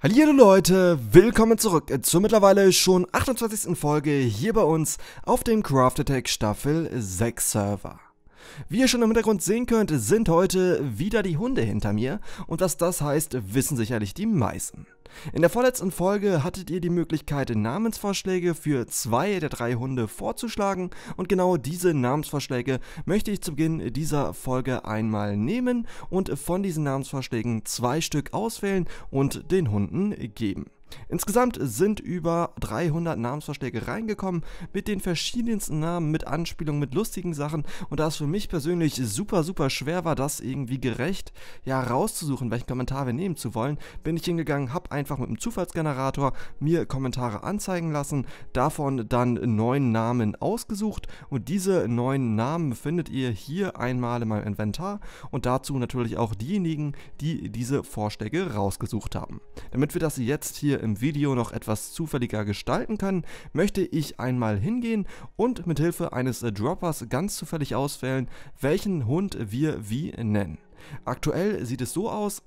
Hallo Leute, willkommen zurück zur mittlerweile schon 28. Folge hier bei uns auf dem Craft Attack Staffel 6 Server. Wie ihr schon im Hintergrund sehen könnt, sind heute wieder die Hunde hinter mir und was das heißt, wissen sicherlich die meisten. In der vorletzten Folge hattet ihr die Möglichkeit, Namensvorschläge für zwei der drei Hunde vorzuschlagen und genau diese Namensvorschläge möchte ich zu Beginn dieser Folge einmal nehmen und von diesen Namensvorschlägen zwei Stück auswählen und den Hunden geben. Insgesamt sind über 300 Namensvorschläge reingekommen mit den verschiedensten Namen, mit Anspielungen, mit lustigen Sachen und da es für mich persönlich super, super schwer war, das irgendwie gerecht ja rauszusuchen, welchen Kommentar wir nehmen zu wollen, bin ich hingegangen, habe einfach mit einem Zufallsgenerator mir Kommentare anzeigen lassen, davon dann neun Namen ausgesucht und diese neun Namen findet ihr hier einmal in meinem Inventar und dazu natürlich auch diejenigen, die diese Vorschläge rausgesucht haben. Damit wir das jetzt hier im Video noch etwas zufälliger gestalten können, möchte ich einmal hingehen und mit Hilfe eines Droppers ganz zufällig auswählen, welchen Hund wir wie nennen. Aktuell sieht es so aus,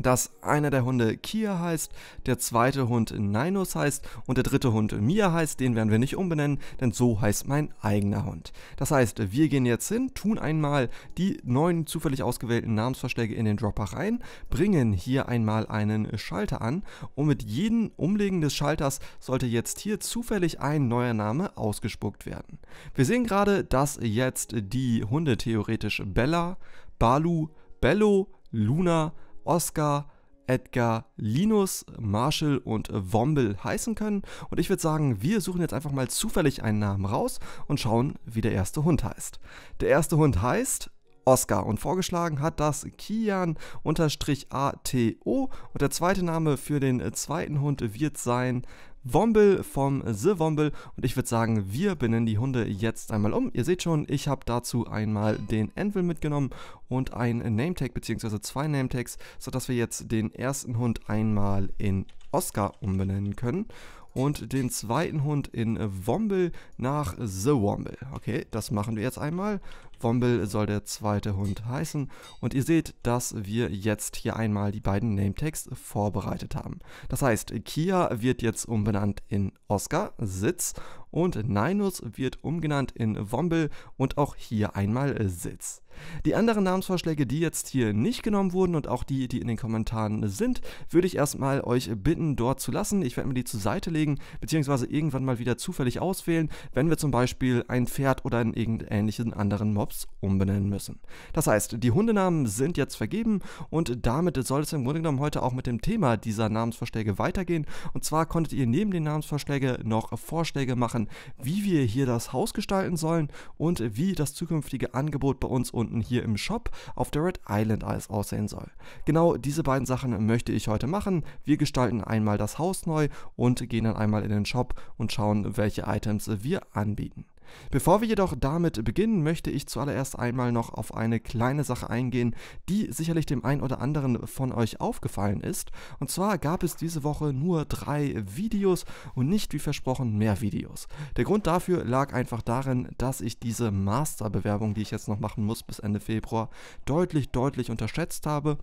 dass einer der Hunde Kia heißt, der zweite Hund Ninus heißt und der dritte Hund Mia heißt. Den werden wir nicht umbenennen, denn so heißt mein eigener Hund. Das heißt, wir gehen jetzt hin, tun einmal die neun zufällig ausgewählten Namensvorschläge in den Dropper rein, bringen hier einmal einen Schalter an und mit jedem Umlegen des Schalters sollte jetzt hier zufällig ein neuer Name ausgespuckt werden. Wir sehen gerade, dass jetzt die Hunde theoretisch Bella, Balu, Bello, Luna, Oscar, Edgar, Linus, Marshall und Womble heißen können. Und ich würde sagen, wir suchen jetzt einfach mal zufällig einen Namen raus und schauen, wie der erste Hund heißt. Der erste Hund heißt Oscar und vorgeschlagen hat das Kian-ATO und der zweite Name für den zweiten Hund wird sein Womble vom The Womble und ich würde sagen, wir benennen die Hunde jetzt einmal um. Ihr seht schon, ich habe dazu einmal den Anvil mitgenommen und ein Nametag bzw. zwei Nametags, sodass wir jetzt den ersten Hund einmal in Oscar umbenennen können und den zweiten Hund in Womble nach The Womble. Okay, das machen wir jetzt einmal. Womble soll der zweite Hund heißen und ihr seht, dass wir jetzt hier einmal die beiden Nametags vorbereitet haben. Das heißt, Kia wird jetzt umbenannt in Oscar, Sitz und Ninus wird umgenannt in Womble und auch hier einmal Sitz. Die anderen Namensvorschläge, die jetzt hier nicht genommen wurden und auch die, die in den Kommentaren sind, würde ich erstmal euch bitten, dort zu lassen. Ich werde mir die zur Seite legen, beziehungsweise irgendwann mal wieder zufällig auswählen, wenn wir zum Beispiel ein Pferd oder einen irgendeinen anderen Mops umbenennen müssen. Das heißt, die Hundenamen sind jetzt vergeben und damit soll es im Grunde genommen heute auch mit dem Thema dieser Namensvorschläge weitergehen. Und zwar konntet ihr neben den Namensvorschlägen noch Vorschläge machen, wie wir hier das Haus gestalten sollen und wie das zukünftige Angebot bei uns unten hier im Shop auf der Red Island alles aussehen soll. Genau diese beiden Sachen möchte ich heute machen. Wir gestalten einmal das Haus neu und gehen dann einmal in den Shop und schauen, welche Items wir anbieten. Bevor wir jedoch damit beginnen, möchte ich zuallererst einmal noch auf eine kleine Sache eingehen, die sicherlich dem einen oder anderen von euch aufgefallen ist. Und zwar gab es diese Woche nur drei Videos und nicht wie versprochen mehr Videos. Der Grund dafür lag einfach darin, dass ich diese Masterbewerbung, die ich jetzt noch machen muss bis Ende Februar, deutlich, deutlich unterschätzt habe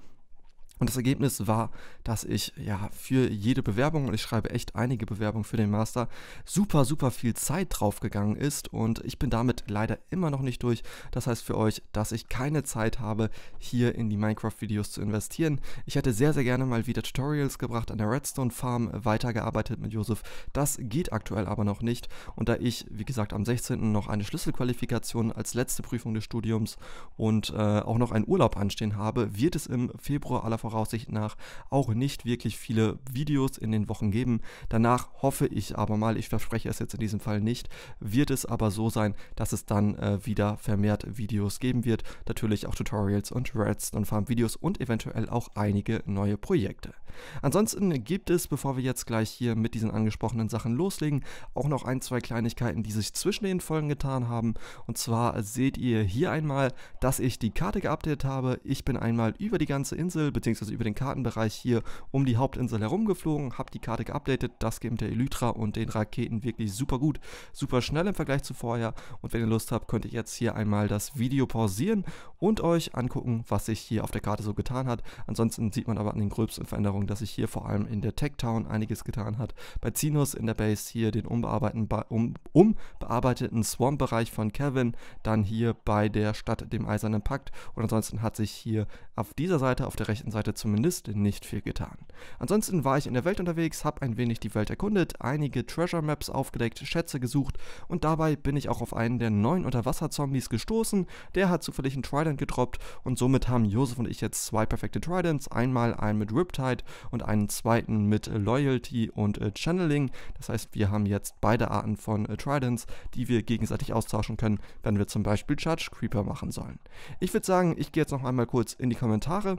und das Ergebnis war, dass ich ja für jede Bewerbung, und ich schreibe echt einige Bewerbungen für den Master, super, super viel Zeit draufgegangen ist. Und ich bin damit leider immer noch nicht durch. Das heißt für euch, dass ich keine Zeit habe, hier in die Minecraft-Videos zu investieren. Ich hätte sehr, sehr gerne mal wieder Tutorials gebracht, an der Redstone Farm weitergearbeitet mit Josef. Das geht aktuell aber noch nicht. Und da ich, wie gesagt, am 16. noch eine Schlüsselqualifikation als letzte Prüfung des Studiums und äh, auch noch einen Urlaub anstehen habe, wird es im Februar aller Voraussicht nach auch nicht wirklich viele Videos in den Wochen geben. Danach hoffe ich aber mal, ich verspreche es jetzt in diesem Fall nicht, wird es aber so sein, dass es dann äh, wieder vermehrt Videos geben wird. Natürlich auch Tutorials und Redstone Farm Videos und eventuell auch einige neue Projekte. Ansonsten gibt es, bevor wir jetzt gleich hier mit diesen angesprochenen Sachen loslegen, auch noch ein, zwei Kleinigkeiten, die sich zwischen den Folgen getan haben. Und zwar seht ihr hier einmal, dass ich die Karte geupdatet habe. Ich bin einmal über die ganze Insel, beziehungsweise beziehungsweise über den Kartenbereich hier um die Hauptinsel herumgeflogen, habe die Karte geupdatet. Das geht mit der Elytra und den Raketen wirklich super gut, super schnell im Vergleich zu vorher. Und wenn ihr Lust habt, könnt ihr jetzt hier einmal das Video pausieren und euch angucken, was sich hier auf der Karte so getan hat. Ansonsten sieht man aber an den gröbsten Veränderungen, dass sich hier vor allem in der Tech Town einiges getan hat. Bei Zinus in der Base hier den um, umbearbeiteten Swamp-Bereich von Kevin, dann hier bei der Stadt dem Eisernen Pakt und ansonsten hat sich hier auf dieser Seite, auf der rechten Seite zumindest, nicht viel getan. Ansonsten war ich in der Welt unterwegs, habe ein wenig die Welt erkundet, einige Treasure Maps aufgedeckt, Schätze gesucht und dabei bin ich auch auf einen der neuen Unterwasser-Zombies gestoßen. Der hat zufällig einen Trident gedroppt und somit haben Josef und ich jetzt zwei perfekte Tridents. Einmal einen mit Riptide und einen zweiten mit Loyalty und äh, Channeling. Das heißt, wir haben jetzt beide Arten von äh, Tridents, die wir gegenseitig austauschen können, wenn wir zum Beispiel Judge Creeper machen sollen. Ich würde sagen, ich gehe jetzt noch einmal kurz in die Kommentare.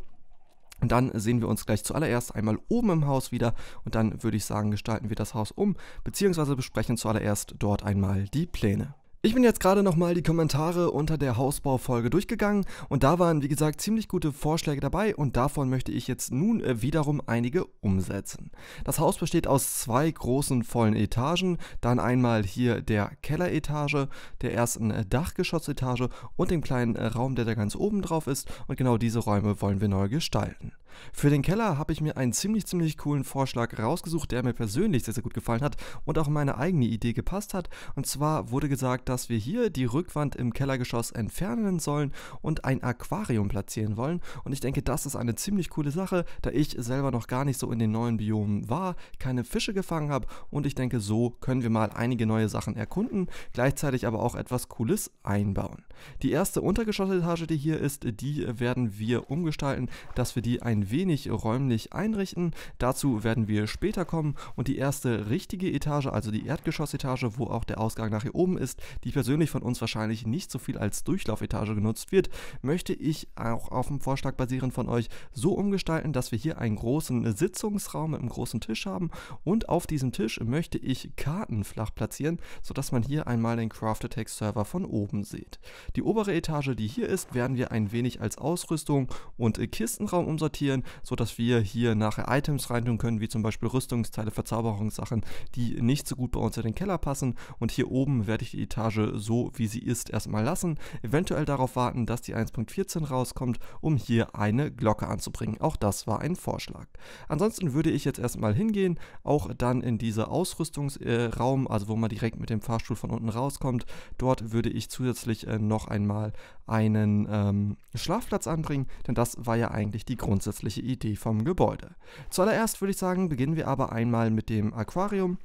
Und dann sehen wir uns gleich zuallererst einmal oben im Haus wieder und dann würde ich sagen, gestalten wir das Haus um, beziehungsweise besprechen zuallererst dort einmal die Pläne. Ich bin jetzt gerade nochmal die Kommentare unter der Hausbaufolge durchgegangen und da waren wie gesagt ziemlich gute Vorschläge dabei und davon möchte ich jetzt nun äh, wiederum einige umsetzen. Das Haus besteht aus zwei großen vollen Etagen, dann einmal hier der Kelleretage, der ersten äh, Dachgeschossetage und dem kleinen äh, Raum, der da ganz oben drauf ist und genau diese Räume wollen wir neu gestalten. Für den Keller habe ich mir einen ziemlich, ziemlich coolen Vorschlag rausgesucht, der mir persönlich sehr, sehr gut gefallen hat und auch in meine eigene Idee gepasst hat. Und zwar wurde gesagt, dass wir hier die Rückwand im Kellergeschoss entfernen sollen und ein Aquarium platzieren wollen. Und ich denke, das ist eine ziemlich coole Sache, da ich selber noch gar nicht so in den neuen Biomen war, keine Fische gefangen habe und ich denke, so können wir mal einige neue Sachen erkunden, gleichzeitig aber auch etwas Cooles einbauen. Die erste Untergeschossetage, die hier ist, die werden wir umgestalten, dass wir die ein ein wenig räumlich einrichten. Dazu werden wir später kommen und die erste richtige Etage, also die Erdgeschossetage, wo auch der Ausgang nach hier oben ist, die persönlich von uns wahrscheinlich nicht so viel als Durchlaufetage genutzt wird, möchte ich auch auf dem Vorschlag basierend von euch so umgestalten, dass wir hier einen großen Sitzungsraum mit einem großen Tisch haben und auf diesem Tisch möchte ich Karten flach platzieren, sodass man hier einmal den Crafted Server von oben sieht. Die obere Etage, die hier ist, werden wir ein wenig als Ausrüstung und Kistenraum umsortieren sortieren, sodass wir hier nachher Items reintun können, wie zum Beispiel Rüstungsteile, Verzauberungssachen, die nicht so gut bei uns in den Keller passen. Und hier oben werde ich die Etage so, wie sie ist, erstmal lassen. Eventuell darauf warten, dass die 1.14 rauskommt, um hier eine Glocke anzubringen. Auch das war ein Vorschlag. Ansonsten würde ich jetzt erstmal hingehen, auch dann in diese Ausrüstungsraum, äh, also wo man direkt mit dem Fahrstuhl von unten rauskommt. Dort würde ich zusätzlich äh, noch einmal einen ähm, Schlafplatz anbringen, denn das war ja eigentlich die grundsätzliche grundsätzliche Idee vom Gebäude. Zuallererst würde ich sagen, beginnen wir aber einmal mit dem Aquarium.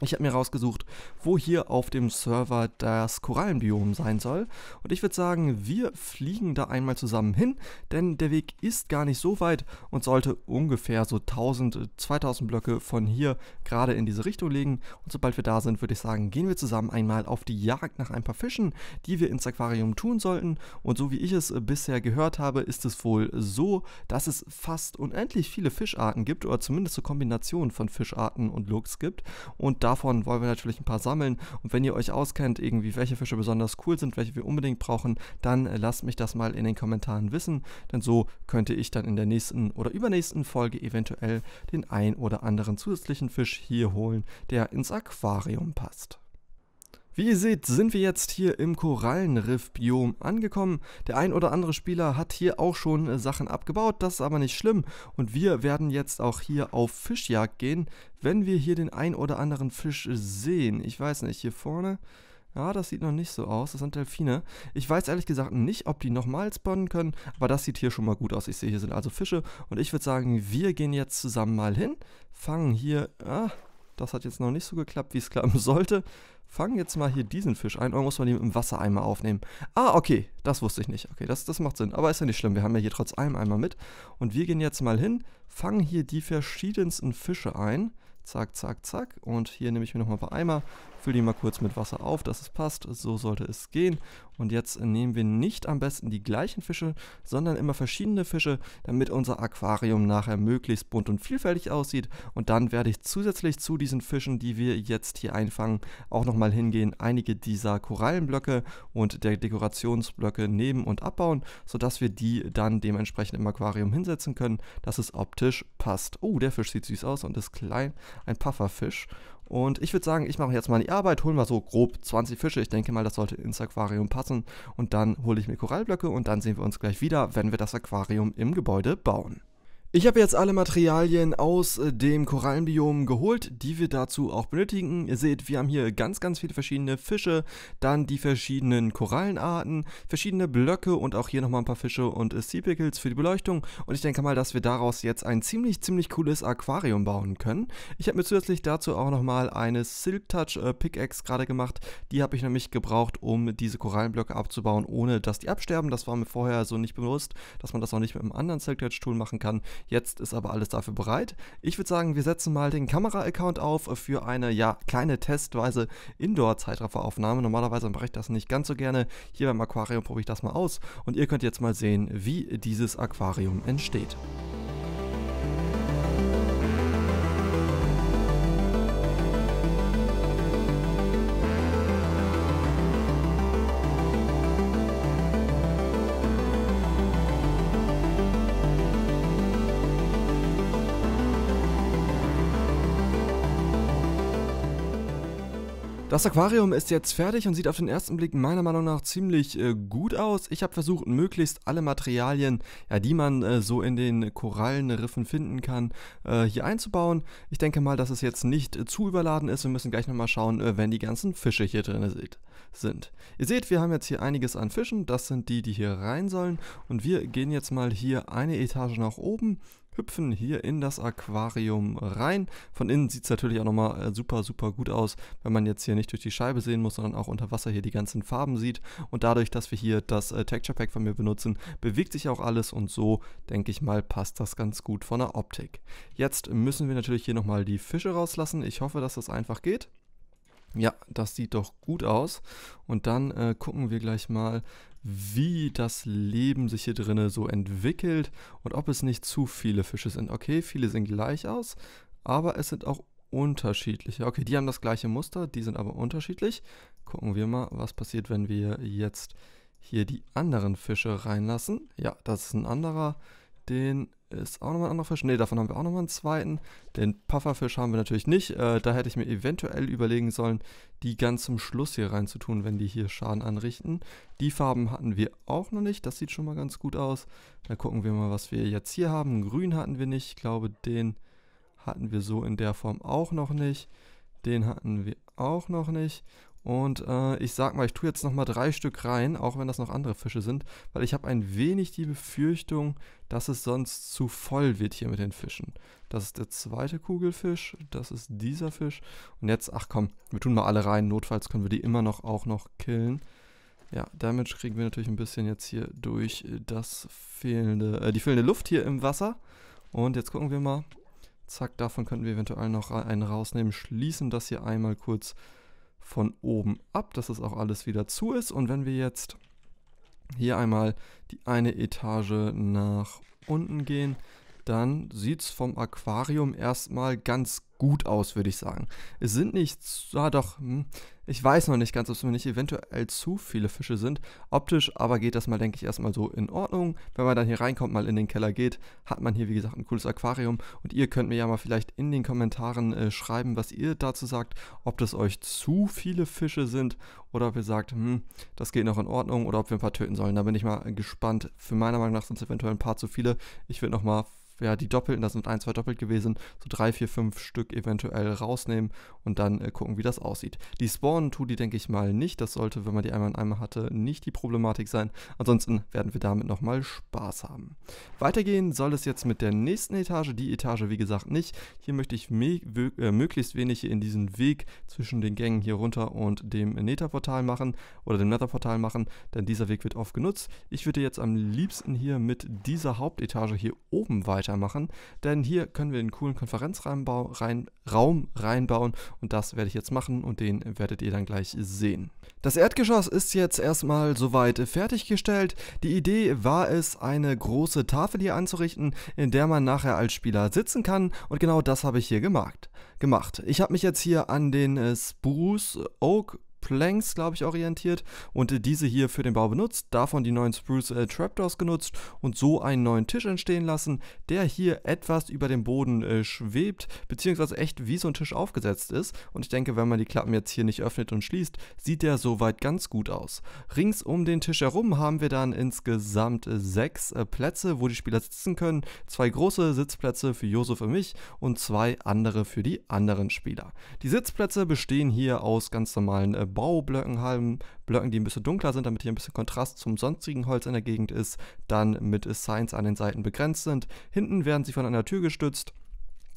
Ich habe mir rausgesucht, wo hier auf dem Server das Korallenbiom sein soll. Und ich würde sagen, wir fliegen da einmal zusammen hin, denn der Weg ist gar nicht so weit und sollte ungefähr so 1000, 2000 Blöcke von hier gerade in diese Richtung liegen. Und sobald wir da sind, würde ich sagen, gehen wir zusammen einmal auf die Jagd nach ein paar Fischen, die wir ins Aquarium tun sollten. Und so wie ich es bisher gehört habe, ist es wohl so, dass es fast unendlich viele Fischarten gibt oder zumindest so Kombinationen von Fischarten und Looks gibt. Und davon wollen wir natürlich ein paar sammeln. Und wenn ihr euch auskennt, irgendwie welche Fische besonders cool sind, welche wir unbedingt brauchen, dann lasst mich das mal in den Kommentaren wissen. Denn so könnte ich dann in der nächsten oder übernächsten Folge eventuell den ein oder anderen zusätzlichen Fisch hier holen, der ins Aquarium passt. Wie ihr seht, sind wir jetzt hier im Korallenriff-Biom angekommen. Der ein oder andere Spieler hat hier auch schon äh, Sachen abgebaut, das ist aber nicht schlimm. Und wir werden jetzt auch hier auf Fischjagd gehen, wenn wir hier den ein oder anderen Fisch sehen. Ich weiß nicht, hier vorne... Ja, das sieht noch nicht so aus. Das sind Delfine. Ich weiß ehrlich gesagt nicht, ob die nochmal spawnen können, aber das sieht hier schon mal gut aus. Ich sehe, hier sind also Fische und ich würde sagen, wir gehen jetzt zusammen mal hin, fangen hier... Ah, das hat jetzt noch nicht so geklappt, wie es klappen sollte fangen jetzt mal hier diesen Fisch ein. Oder muss man ihn im Wassereimer aufnehmen? Ah, okay. Das wusste ich nicht. Okay, das, das macht Sinn. Aber ist ja nicht schlimm. Wir haben ja hier trotz allem einmal mit. Und wir gehen jetzt mal hin, fangen hier die verschiedensten Fische ein. Zack, zack, zack. Und hier nehme ich mir nochmal ein paar Eimer, fülle die mal kurz mit Wasser auf, dass es passt. So sollte es gehen. Und jetzt nehmen wir nicht am besten die gleichen Fische, sondern immer verschiedene Fische, damit unser Aquarium nachher möglichst bunt und vielfältig aussieht. Und dann werde ich zusätzlich zu diesen Fischen, die wir jetzt hier einfangen, auch nochmal hingehen, einige dieser Korallenblöcke und der Dekorationsblöcke nehmen und abbauen, sodass wir die dann dementsprechend im Aquarium hinsetzen können, dass es optisch passt. Oh, der Fisch sieht süß aus und ist klein, ein Pufferfisch. Und ich würde sagen, ich mache jetzt mal die Arbeit, hole mal so grob 20 Fische. Ich denke mal, das sollte ins Aquarium passen. Und dann hole ich mir Korallblöcke und dann sehen wir uns gleich wieder, wenn wir das Aquarium im Gebäude bauen. Ich habe jetzt alle Materialien aus äh, dem Korallenbiom geholt, die wir dazu auch benötigen. Ihr seht, wir haben hier ganz, ganz viele verschiedene Fische, dann die verschiedenen Korallenarten, verschiedene Blöcke und auch hier nochmal ein paar Fische und äh, Sea Pickles für die Beleuchtung. Und ich denke mal, dass wir daraus jetzt ein ziemlich, ziemlich cooles Aquarium bauen können. Ich habe mir zusätzlich dazu auch nochmal eine Silk Touch äh, Pickaxe gerade gemacht. Die habe ich nämlich gebraucht, um diese Korallenblöcke abzubauen, ohne dass die absterben. Das war mir vorher so nicht bewusst, dass man das auch nicht mit einem anderen Silk Touch Tool machen kann. Jetzt ist aber alles dafür bereit. Ich würde sagen, wir setzen mal den Kamera-Account auf für eine ja, kleine testweise Indoor-Zeitrafferaufnahme. Normalerweise mache ich das nicht ganz so gerne. Hier beim Aquarium probiere ich das mal aus und ihr könnt jetzt mal sehen, wie dieses Aquarium entsteht. Das Aquarium ist jetzt fertig und sieht auf den ersten Blick meiner Meinung nach ziemlich äh, gut aus. Ich habe versucht, möglichst alle Materialien, ja, die man äh, so in den Korallenriffen finden kann, äh, hier einzubauen. Ich denke mal, dass es jetzt nicht äh, zu überladen ist. Wir müssen gleich nochmal schauen, äh, wenn die ganzen Fische hier drin sind. Ihr seht, wir haben jetzt hier einiges an Fischen. Das sind die, die hier rein sollen. Und wir gehen jetzt mal hier eine Etage nach oben hüpfen hier in das Aquarium rein. Von innen sieht es natürlich auch nochmal äh, super, super gut aus, wenn man jetzt hier nicht durch die Scheibe sehen muss, sondern auch unter Wasser hier die ganzen Farben sieht. Und dadurch, dass wir hier das äh, Texture Pack von mir benutzen, bewegt sich auch alles und so, denke ich mal, passt das ganz gut von der Optik. Jetzt müssen wir natürlich hier nochmal die Fische rauslassen. Ich hoffe, dass das einfach geht. Ja, das sieht doch gut aus. Und dann äh, gucken wir gleich mal, wie das Leben sich hier drinnen so entwickelt und ob es nicht zu viele Fische sind. Okay, viele sehen gleich aus, aber es sind auch unterschiedliche. Okay, die haben das gleiche Muster, die sind aber unterschiedlich. Gucken wir mal, was passiert, wenn wir jetzt hier die anderen Fische reinlassen. Ja, das ist ein anderer. Den ist auch nochmal ein anderer Fisch. Ne, davon haben wir auch nochmal einen zweiten. Den Pufferfisch haben wir natürlich nicht. Äh, da hätte ich mir eventuell überlegen sollen, die ganz zum Schluss hier reinzutun, wenn die hier Schaden anrichten. Die Farben hatten wir auch noch nicht. Das sieht schon mal ganz gut aus. Dann gucken wir mal, was wir jetzt hier haben. Grün hatten wir nicht. Ich glaube, den hatten wir so in der Form auch noch nicht. Den hatten wir auch noch nicht. Und äh, ich sag mal, ich tue jetzt nochmal drei Stück rein, auch wenn das noch andere Fische sind, weil ich habe ein wenig die Befürchtung, dass es sonst zu voll wird hier mit den Fischen. Das ist der zweite Kugelfisch, das ist dieser Fisch. Und jetzt, ach komm, wir tun mal alle rein, notfalls können wir die immer noch auch noch killen. Ja, Damage kriegen wir natürlich ein bisschen jetzt hier durch das fehlende, äh, die fehlende Luft hier im Wasser. Und jetzt gucken wir mal. Zack, davon könnten wir eventuell noch einen rausnehmen. Schließen das hier einmal kurz von oben ab, dass das auch alles wieder zu ist. Und wenn wir jetzt hier einmal die eine Etage nach unten gehen, dann sieht es vom Aquarium erstmal ganz gut aus, würde ich sagen. Es sind nicht, ah doch, hm, ich weiß noch nicht ganz, ob es mir nicht eventuell zu viele Fische sind. Optisch aber geht das mal, denke ich, erstmal so in Ordnung. Wenn man dann hier reinkommt, mal in den Keller geht, hat man hier, wie gesagt, ein cooles Aquarium. Und ihr könnt mir ja mal vielleicht in den Kommentaren äh, schreiben, was ihr dazu sagt, ob das euch zu viele Fische sind oder ob ihr sagt, hm, das geht noch in Ordnung oder ob wir ein paar töten sollen. Da bin ich mal gespannt. Für meiner Meinung nach sind es eventuell ein paar zu viele. Ich würde nochmal ja, die Doppelten, das sind ein, zwei doppelt gewesen, so drei, vier, fünf Stück eventuell rausnehmen und dann äh, gucken, wie das aussieht. Die spawnen tut die, denke ich mal, nicht. Das sollte, wenn man die einmal in einmal hatte, nicht die Problematik sein. Ansonsten werden wir damit nochmal Spaß haben. Weitergehen soll es jetzt mit der nächsten Etage. Die Etage, wie gesagt, nicht. Hier möchte ich äh, möglichst wenig in diesen Weg zwischen den Gängen hier runter und dem Netherportal machen oder dem Netherportal machen, denn dieser Weg wird oft genutzt. Ich würde jetzt am liebsten hier mit dieser Hauptetage hier oben weiter weitermachen, denn hier können wir einen coolen Konferenzraum einen Raum reinbauen und das werde ich jetzt machen und den werdet ihr dann gleich sehen. Das Erdgeschoss ist jetzt erstmal soweit fertiggestellt. Die Idee war es, eine große Tafel hier anzurichten, in der man nachher als Spieler sitzen kann und genau das habe ich hier gemacht. gemacht. Ich habe mich jetzt hier an den äh, Spruce Oak Planks, glaube ich, orientiert und diese hier für den Bau benutzt, davon die neuen Spruce äh, Trapdoors genutzt und so einen neuen Tisch entstehen lassen, der hier etwas über dem Boden äh, schwebt, beziehungsweise echt wie so ein Tisch aufgesetzt ist. Und ich denke, wenn man die Klappen jetzt hier nicht öffnet und schließt, sieht der soweit ganz gut aus. Rings um den Tisch herum haben wir dann insgesamt äh, sechs äh, Plätze, wo die Spieler sitzen können. Zwei große Sitzplätze für Josef und mich und zwei andere für die anderen Spieler. Die Sitzplätze bestehen hier aus ganz normalen äh, Baublöcken haben, Blöcken, die ein bisschen dunkler sind, damit hier ein bisschen Kontrast zum sonstigen Holz in der Gegend ist, dann mit Signs an den Seiten begrenzt sind. Hinten werden sie von einer Tür gestützt.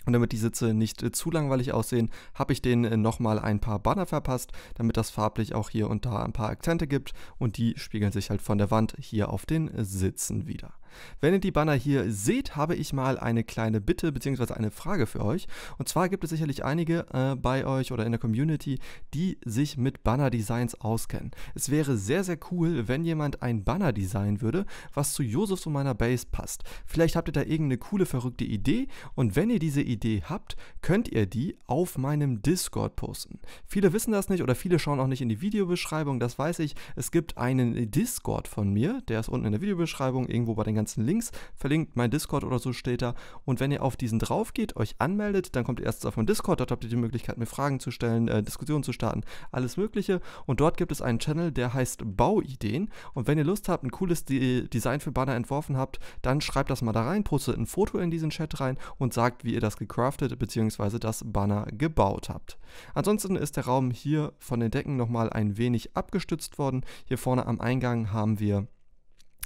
Und damit die Sitze nicht äh, zu langweilig aussehen, habe ich denen äh, nochmal ein paar Banner verpasst, damit das farblich auch hier und da ein paar Akzente gibt. Und die spiegeln sich halt von der Wand hier auf den Sitzen wieder. Wenn ihr die Banner hier seht, habe ich mal eine kleine Bitte bzw. eine Frage für euch. Und zwar gibt es sicherlich einige äh, bei euch oder in der Community, die sich mit Banner-Designs auskennen. Es wäre sehr, sehr cool, wenn jemand ein Banner designen würde, was zu Josefs und meiner Base passt. Vielleicht habt ihr da irgendeine coole, verrückte Idee und wenn ihr diese Idee habt, könnt ihr die auf meinem Discord posten. Viele wissen das nicht oder viele schauen auch nicht in die Videobeschreibung, das weiß ich. Es gibt einen Discord von mir, der ist unten in der Videobeschreibung, irgendwo bei den ganzen Links verlinkt, mein Discord oder so steht da. Und wenn ihr auf diesen drauf geht, euch anmeldet, dann kommt ihr erst auf mein Discord, dort habt ihr die Möglichkeit, mir Fragen zu stellen, äh, Diskussionen zu starten, alles Mögliche. Und dort gibt es einen Channel, der heißt Bauideen. Und wenn ihr Lust habt, ein cooles De Design für Banner entworfen habt, dann schreibt das mal da rein, postet ein Foto in diesen Chat rein und sagt, wie ihr das gecraftet bzw. das Banner gebaut habt. Ansonsten ist der Raum hier von den Decken nochmal ein wenig abgestützt worden. Hier vorne am Eingang haben wir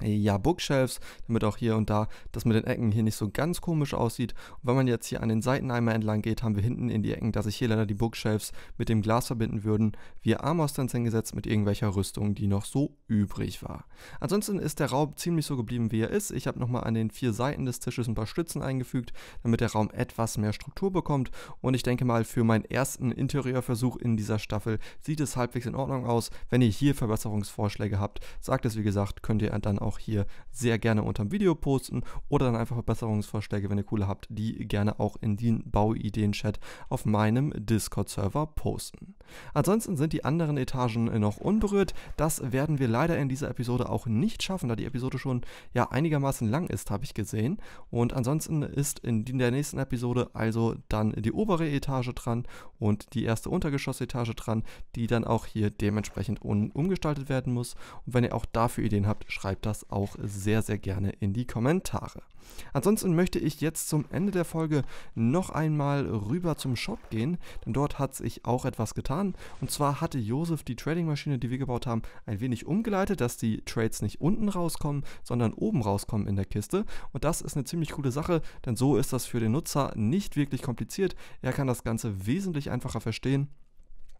ja, Bookshelves, damit auch hier und da das mit den Ecken hier nicht so ganz komisch aussieht. Und wenn man jetzt hier an den Seiten einmal entlang geht, haben wir hinten in die Ecken, dass sich hier leider die Bookshelves mit dem Glas verbinden würden, wir Armor-Stands hingesetzt mit irgendwelcher Rüstung, die noch so übrig war. Ansonsten ist der Raum ziemlich so geblieben, wie er ist. Ich habe nochmal an den vier Seiten des Tisches ein paar Stützen eingefügt, damit der Raum etwas mehr Struktur bekommt. Und ich denke mal, für meinen ersten Interieurversuch in dieser Staffel sieht es halbwegs in Ordnung aus. Wenn ihr hier Verbesserungsvorschläge habt, sagt es wie gesagt, könnt ihr dann auch auch hier sehr gerne unter dem Video posten oder dann einfach Verbesserungsvorschläge, wenn ihr coole habt, die gerne auch in den Bauideen-Chat auf meinem Discord-Server posten. Ansonsten sind die anderen Etagen noch unberührt. Das werden wir leider in dieser Episode auch nicht schaffen, da die Episode schon ja einigermaßen lang ist, habe ich gesehen. Und ansonsten ist in der nächsten Episode also dann die obere Etage dran und die erste Untergeschossetage dran, die dann auch hier dementsprechend umgestaltet werden muss. Und wenn ihr auch dafür Ideen habt, schreibt das auch sehr, sehr gerne in die Kommentare. Ansonsten möchte ich jetzt zum Ende der Folge noch einmal rüber zum Shop gehen, denn dort hat sich auch etwas getan. Und zwar hatte Josef die Trading-Maschine, die wir gebaut haben, ein wenig umgeleitet, dass die Trades nicht unten rauskommen, sondern oben rauskommen in der Kiste. Und das ist eine ziemlich coole Sache, denn so ist das für den Nutzer nicht wirklich kompliziert. Er kann das Ganze wesentlich einfacher verstehen.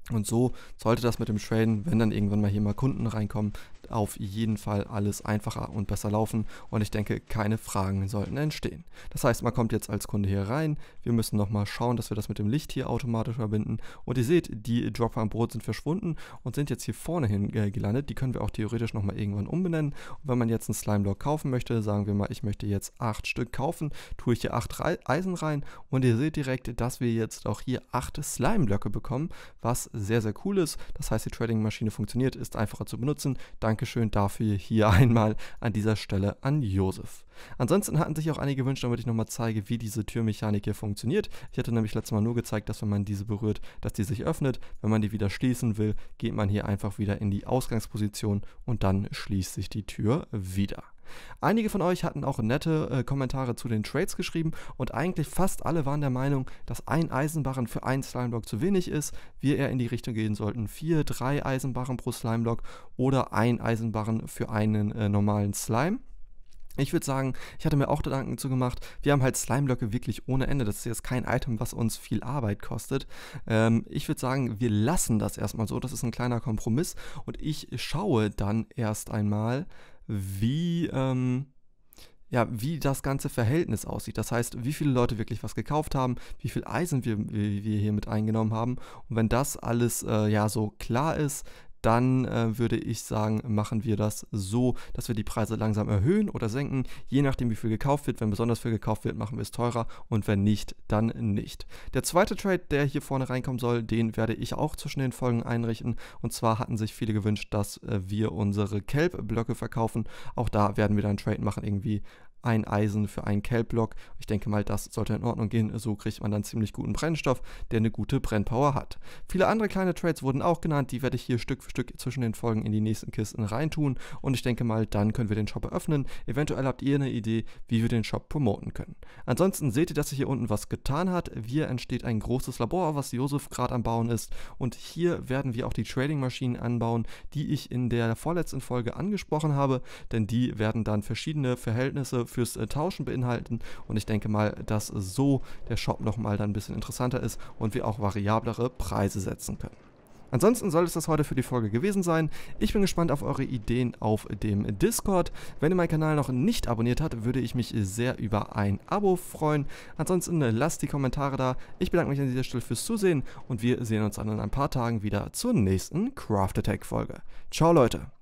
Und so sollte das mit dem Traden, wenn dann irgendwann mal hier mal Kunden reinkommen, auf jeden Fall alles einfacher und besser laufen. Und ich denke, keine Fragen sollten entstehen. Das heißt, man kommt jetzt als Kunde hier rein, wir müssen nochmal schauen, dass wir das mit dem Licht hier automatisch verbinden. Und ihr seht, die Dropper am Boot sind verschwunden und sind jetzt hier vorne hin äh, gelandet, die können wir auch theoretisch nochmal irgendwann umbenennen. Und wenn man jetzt einen Slime-Block kaufen möchte, sagen wir mal, ich möchte jetzt acht Stück kaufen, tue ich hier acht Eisen rein. Und ihr seht direkt, dass wir jetzt auch hier acht Slime-Blöcke bekommen, was sehr, sehr cool ist. Das heißt, die Trading-Maschine funktioniert, ist einfacher zu benutzen. Dankeschön dafür hier einmal an dieser Stelle an Josef. Ansonsten hatten sich auch einige gewünscht, damit ich nochmal zeige, wie diese Türmechanik hier funktioniert. Ich hatte nämlich letztes Mal nur gezeigt, dass wenn man diese berührt, dass die sich öffnet. Wenn man die wieder schließen will, geht man hier einfach wieder in die Ausgangsposition und dann schließt sich die Tür wieder. Einige von euch hatten auch nette äh, Kommentare zu den Trades geschrieben und eigentlich fast alle waren der Meinung, dass ein Eisenbarren für einen Slimeblock zu wenig ist, wir eher in die Richtung gehen sollten, vier, drei Eisenbarren pro Slimeblock oder ein Eisenbarren für einen äh, normalen Slime. Ich würde sagen, ich hatte mir auch Gedanken zu gemacht. Wir haben halt Slime-Blöcke wirklich ohne Ende. Das ist jetzt kein Item, was uns viel Arbeit kostet. Ähm, ich würde sagen, wir lassen das erstmal so. Das ist ein kleiner Kompromiss. Und ich schaue dann erst einmal, wie, ähm, ja, wie das ganze Verhältnis aussieht. Das heißt, wie viele Leute wirklich was gekauft haben, wie viel Eisen wir, wir hier mit eingenommen haben. Und wenn das alles äh, ja so klar ist, dann äh, würde ich sagen, machen wir das so, dass wir die Preise langsam erhöhen oder senken, je nachdem wie viel gekauft wird. Wenn besonders viel gekauft wird, machen wir es teurer und wenn nicht, dann nicht. Der zweite Trade, der hier vorne reinkommen soll, den werde ich auch zwischen den Folgen einrichten. Und zwar hatten sich viele gewünscht, dass äh, wir unsere Kelp-Blöcke verkaufen. Auch da werden wir dann einen Trade machen, irgendwie ein Eisen für einen Kelbblock. Ich denke mal, das sollte in Ordnung gehen. So kriegt man dann ziemlich guten Brennstoff, der eine gute Brennpower hat. Viele andere kleine Trades wurden auch genannt. Die werde ich hier Stück für Stück zwischen den Folgen in die nächsten Kisten reintun. Und ich denke mal, dann können wir den Shop eröffnen. Eventuell habt ihr eine Idee, wie wir den Shop promoten können. Ansonsten seht ihr, dass sich hier unten was getan hat. Hier entsteht ein großes Labor, was Josef gerade am Bauen ist. Und hier werden wir auch die Trading-Maschinen anbauen, die ich in der vorletzten Folge angesprochen habe. Denn die werden dann verschiedene Verhältnisse fürs äh, Tauschen beinhalten. Und ich denke mal, dass so der Shop nochmal dann ein bisschen interessanter ist und wir auch variablere Preise setzen können. Ansonsten soll es das heute für die Folge gewesen sein. Ich bin gespannt auf eure Ideen auf dem Discord. Wenn ihr meinen Kanal noch nicht abonniert habt, würde ich mich sehr über ein Abo freuen. Ansonsten lasst die Kommentare da. Ich bedanke mich an dieser Stelle fürs Zusehen und wir sehen uns dann in ein paar Tagen wieder zur nächsten Craft Attack Folge. Ciao Leute!